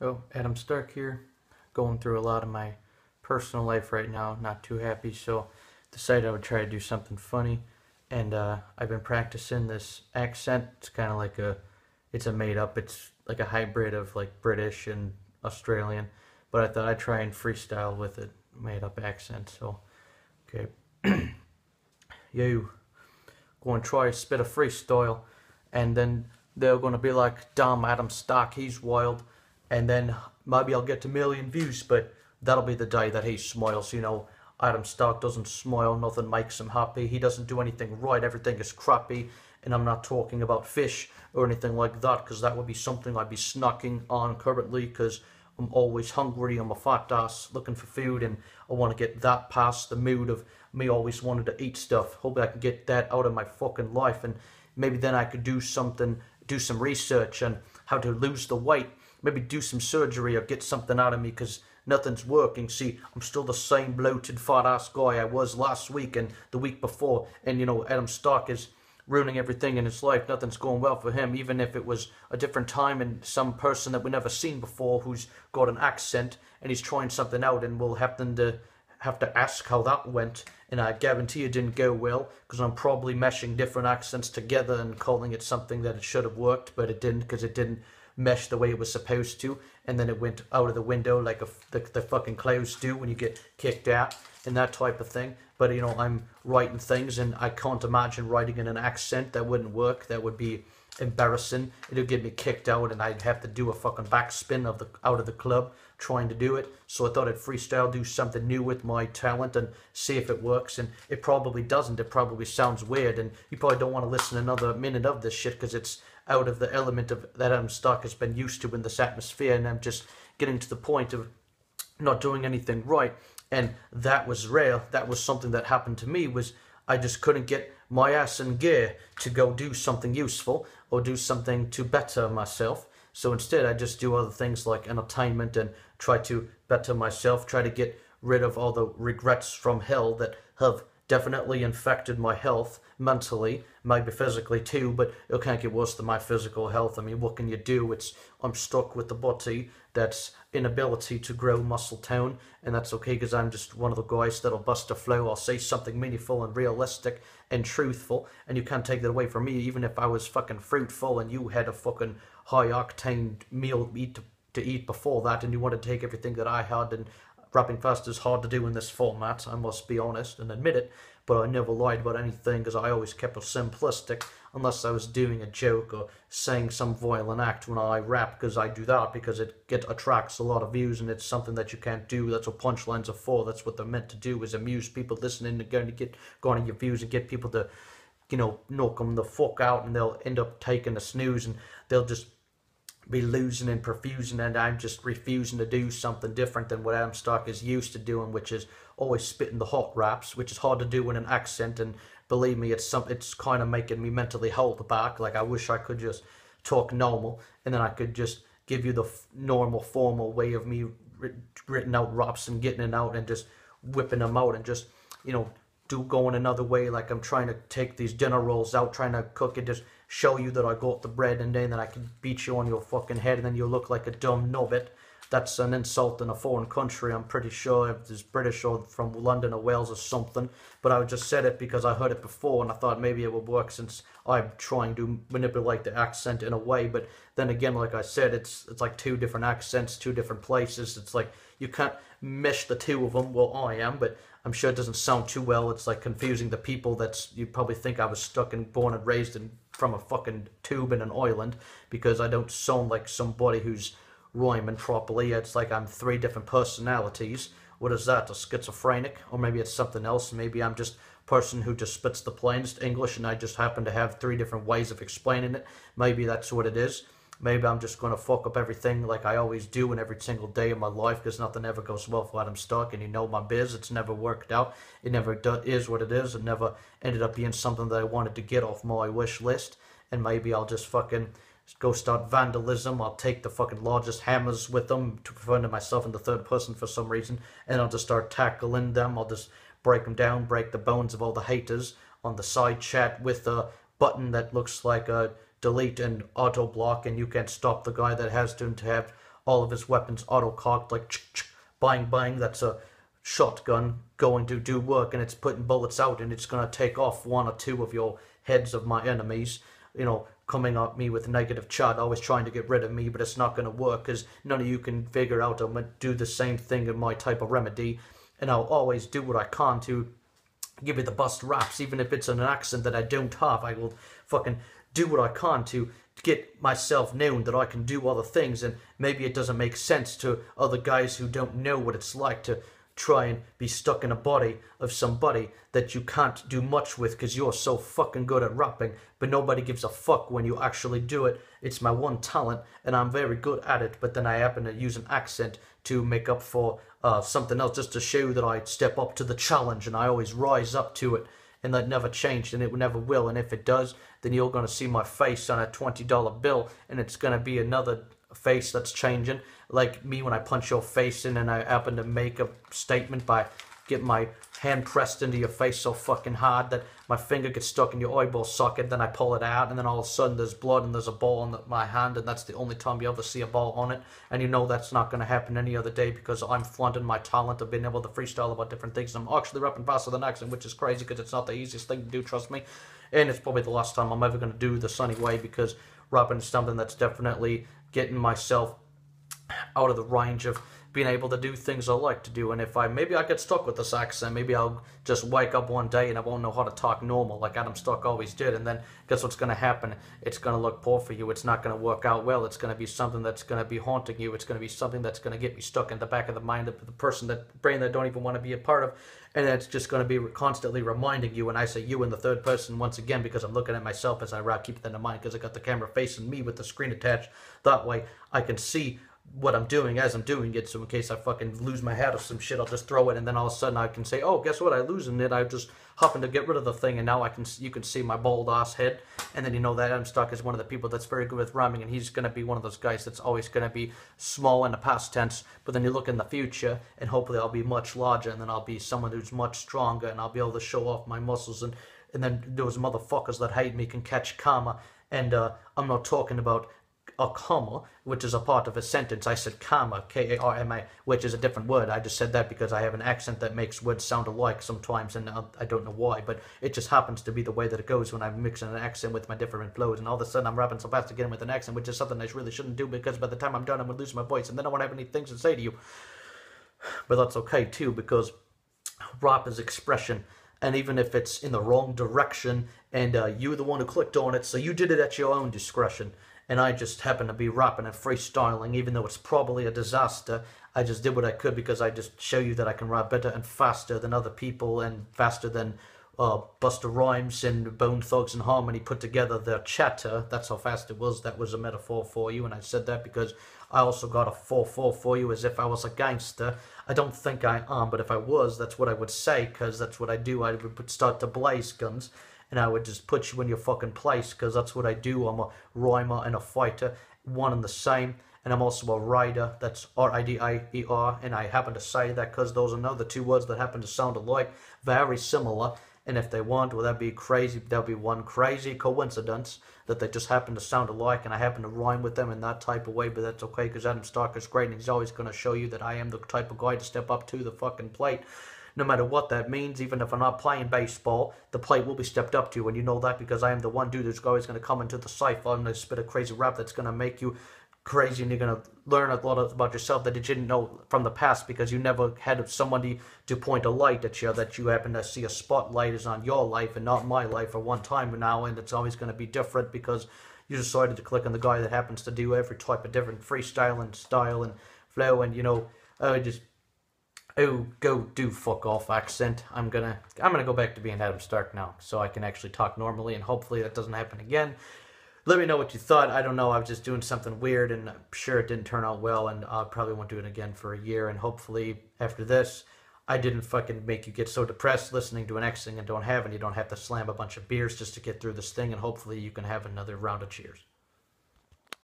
Oh, Adam Stark here. Going through a lot of my personal life right now. Not too happy, so decided I would try to do something funny. And uh, I've been practicing this accent. It's kind of like a, it's a made up. It's like a hybrid of like British and Australian. But I thought I'd try and freestyle with it, made up accent. So, okay. you go and try to spit a freestyle, and then they're gonna be like, "Damn, Adam Stark, he's wild." And then maybe I'll get a million views, but that'll be the day that he smiles. You know, Adam Stark doesn't smile, nothing makes him happy. He doesn't do anything right, everything is crappy. And I'm not talking about fish or anything like that, because that would be something I'd be snacking on currently, because I'm always hungry. I'm a fat ass looking for food, and I want to get that past the mood of me always wanting to eat stuff. Hope I can get that out of my fucking life, and maybe then I could do something, do some research on how to lose the weight maybe do some surgery or get something out of me because nothing's working. See, I'm still the same bloated fat ass guy I was last week and the week before. And you know, Adam Stark is ruining everything in his life. Nothing's going well for him, even if it was a different time and some person that we never seen before who's got an accent and he's trying something out and we'll happen to have to ask how that went. And I guarantee it didn't go well because I'm probably meshing different accents together and calling it something that it should have worked, but it didn't because it didn't mesh the way it was supposed to, and then it went out of the window like a, the, the fucking clouds do when you get kicked out and that type of thing. But you know, I'm writing things, and I can't imagine writing in an accent that wouldn't work. That would be embarrassing. It would get me kicked out, and I'd have to do a fucking backspin of the out of the club trying to do it. So I thought I'd freestyle, do something new with my talent, and see if it works. And it probably doesn't. It probably sounds weird, and you probably don't want to listen another minute of this shit because it's out of the element of that I'm stuck has been used to in this atmosphere, and I'm just getting to the point of not doing anything right. And that was real. That was something that happened to me. Was I just couldn't get my ass in gear to go do something useful or do something to better myself. So instead, I just do other things like entertainment and try to better myself, try to get rid of all the regrets from hell that have definitely infected my health mentally, maybe physically too, but it can't get worse than my physical health. I mean, what can you do? It's I'm stuck with the body that's inability to grow muscle tone, and that's okay because I'm just one of the guys that'll bust a flow. I'll say something meaningful and realistic and truthful, and you can't take that away from me. Even if I was fucking fruitful and you had a fucking high octane meal eat to, to eat before that, and you want to take everything that I had and rapping fast is hard to do in this format, I must be honest and admit it, but I never lied about anything because I always kept it simplistic unless I was doing a joke or saying some violent act when I rap because I do that because it get attracts a lot of views and it's something that you can't do. That's what punchlines are for. That's what they're meant to do is amuse people listening and going to get going to your views and get people to you know knock them the fuck out and they'll end up taking a snooze and they'll just be losing and profusing, and I'm just refusing to do something different than what Adam Stark is used to doing, which is always spitting the hot raps, which is hard to do in an accent. And believe me, it's some, it's kind of making me mentally hold back. Like I wish I could just talk normal, and then I could just give you the f- normal, formal way of me written out raps and getting it out and just whipping them out and just you know do going another way. Like I'm trying to take these dinner rolls out, trying to cook it, just show you that I got the bread, and then that I can beat you on your fucking head, and then you look like a dumb nubbit. That's an insult in a foreign country. I'm pretty sure if it's British or from London or Wales or something. But I just said it because I heard it before, and I thought maybe it would work since I'm trying to manipulate the accent in a way. But then again, like I said, it's it's like two different accents, two different places. It's like you can't mesh the two of them. Well, I am, but I'm sure it doesn't sound too well. It's like confusing the people that's you probably think I was stuck and born and raised in from a fucking tube in an island because I don't sound like somebody who's rhyming properly. It's like I'm three different personalities. What is that? A schizophrenic? Or maybe it's something else. Maybe I'm just person who just spits the plainest English and I just happen to have three different ways of explaining it. Maybe that's what it is. Maybe I'm just going to fuck up everything like I always do in every single day of my life because nothing ever goes well for Adam Stark. And you know my biz, it's never worked out. It never do- is what it is. It never ended up being something that I wanted to get off my wish list. And maybe I'll just fucking go start vandalism. I'll take the fucking largest hammers with them to refer to myself in the third person for some reason. And I'll just start tackling them. I'll just break them down, break the bones of all the haters on the side chat with a button that looks like a delete and auto block and you can stop the guy that has to, to have all of his weapons auto cocked like bang bang. That's a shotgun going to do work and it's putting bullets out and it's to take off one or two of your heads of my enemies. You know, coming at me with negative chat, always trying to get rid of me, but it's not going to work because none of you can figure out I'm going to do the same thing in my type of remedy. And I'll always do what I can to give you the best raps, even if it's an accent that I don't have. I will fucking do what I can to get myself known that I can do other things, and maybe it doesn't make sense to other guys who don't know what it's like to try and be stuck in a body of somebody that you can't do much with because you're so fucking good at rapping, but nobody gives a fuck when you actually do it. It's my one talent, and I'm very good at it, but then I happen to use an accent to make up for uh, something else just to show that I step up to the challenge and I always rise up to it. And that never changed, and it never will. And if it does, then you're going to see my face on a $20 bill, and it's going to be another face that's changing. Like me when I punch your face in and I happen to make a statement by getting my hand pressed into your face so fucking hard that my finger gets stuck in your eyeball socket. Then I pull it out, and then all of a sudden there's blood and there's a ball on my hand, and that's the only time you ever see a ball on it. And you know that's not going to happen any other day because I'm flaunting my talent of being able to freestyle about different things. I'm actually rapping faster than accent, which is crazy because it's not the easiest thing to do, trust me. And it's probably the last time I'm ever going to do the sunny way because rapping is something that's definitely getting myself out of the range of being able to do things I like to do. And if I maybe I get stuck with this accent, maybe I'll just wake up one day and I won't know how to talk normal like Adam Stark always did. And then guess what's going to happen? It's going to look poor for you. It's not going to work out well. It's going to be something that's going to be haunting you. It's going to be something that's going to get me stuck in the back of the mind of the person that brain that don't even want to be a part of. And it's just going to be constantly reminding you. And I say you in the third person once again because I'm looking at myself as I. Keep that in mind because I got the camera facing me with the screen attached. That way I can see what I'm doing as I'm doing it. So in case I fucking lose my head or some shit, I'll just throw it, and then all of a sudden I can say, "Oh, guess what? I losing it. I just happened to get rid of the thing, and now I can you can see my bald ass head, and then you know that Adam Stark is one of the people that's very good with rhyming, and he's gonna be one of those guys that's always gonna be small in the past tense. But then you look in the future, and hopefully I'll be much larger, and then I'll be someone who's much stronger, and I'll be able to show off my muscles, and and then those motherfuckers that hate me can catch karma. And uh, I'm not talking about a comma, which is a part of a sentence. I said comma, K A R M A, which is a different word. I just said that because I have an accent that makes words sound alike sometimes, and I don't know why, but it just happens to be the way that it goes when I'm mixing an accent with my different flows. And all of a sudden, I'm rapping so fast again with an accent, which is something I really shouldn't do because by the time I'm done, I'm gonna lose my voice, and then I won't have any things to say to you. But that's okay too, because rap is expression and even if it's in the wrong direction and uh, you're the one who clicked on it so you did it at your own discretion and I just happened to be rapping and freestyling, even though it's probably a disaster. I just did what I could because I just show you that I can rap better and faster than other people and faster than uh, Busta Rhymes and Bone Thugs-n-Harmony put together their chatter. That's how fast it was. That was a metaphor for you, and I said that because I also got a 4-4 for you as if I was a gangster. I don't think I am, but if I was, that's what I would say because that's what I do. I would start to blaze guns and I would just put you in your fucking place because that's what I do. I'm a rhymer and a fighter, one and the same. And I'm also a rider. That's R-I-D-I-E-R. And I happen to say that because those are another two words that happen to sound alike, very similar. And if they want, well, that'd be crazy. That'd be one crazy coincidence that they just happen to sound alike, and I happen to rhyme with them in that type of way. But that's okay because Adam Stark is great, and he's always going to show you that I am the type of guy to step up to the fucking plate no matter what that means, even if I'm not playing baseball, the plate will be stepped up to, and you know that because I am the one dude who's always going to come into the cipher and spit a crazy rap that's going to make you crazy and you're going to learn a lot about yourself that you didn't know from the past because you never had somebody to point a light at you that you happen to see a spotlight is on your life and not my life at one time now and it's always going to be different because you decided to click on the guy that happens to do every type of different freestyle and style and flow and you know I just oh go do fuck off accent. I'm gonna i'm gonna go back to being adam stark now so i can actually talk normally and hopefully that doesn't happen again. Let me know what you thought. I don't know. I was just doing something weird and i'm sure it didn't turn out well and i probably won't do it again for a year and hopefully after this i didn't fucking make you get so depressed listening to an X thing and don't have and you don't have to slam a bunch of beers just to get through this thing and hopefully you can have another round of cheers